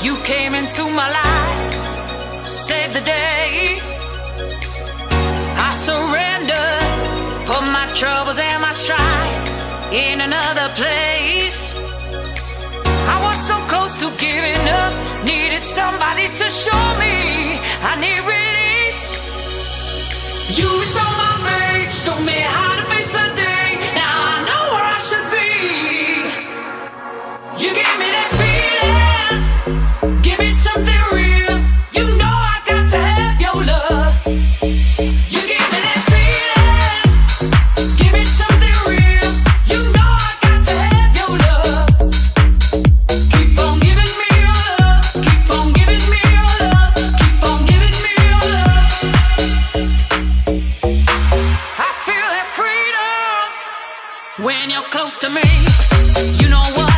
You came into my life, saved the day. I surrendered, put my troubles and my strife in another place. I was so close to giving up, needed somebody to show me I need release. You saw when you're close to me. You know what